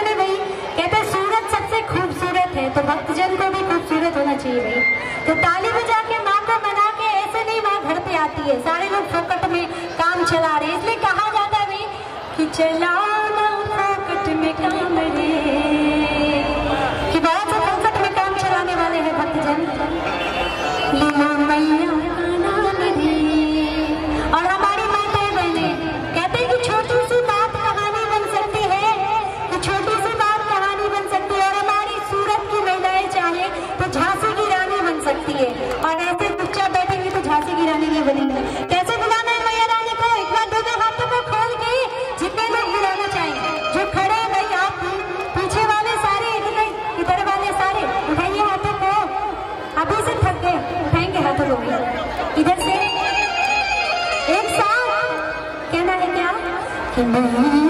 बोले भाई कहते सूरत सबसे खूबसूरत है तो भक्तजन को भी खूबसूरत होना चाहिए भाई। तो ताली बजा के माँ को मना के ऐसे नहीं माँ घर पे आती है। सारे लोग फोकट में काम चला रहे इसलिए कहा जाता है भाई कि चला और ऐसे चुपचाप बैठेंगे तो झांसी की रानी नहीं बनेंगे कैसे बुलाना है मैया रानी को एक बार हाथों को खोल के जितने लोग बुलाना चाहेंगे जो खड़े हैं भाई आप पीछे वाले सारे इधर वाले सारे उठाइए हाथों को अभी से थक गए उठाएँगे हाथों को इधर से एक साथ कहना है क्या? कि मैया